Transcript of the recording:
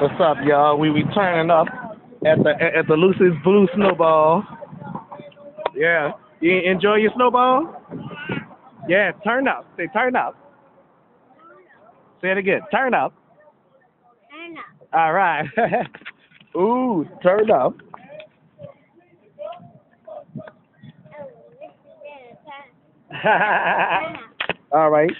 What's up, y'all? We we turning up at the at the Lucy's Blue Snowball. Yeah. You enjoy your snowball? Yeah, turn up. Say turn up. Say it again. Turn up. Turn up. All right. Ooh, oh, Turn up. All right.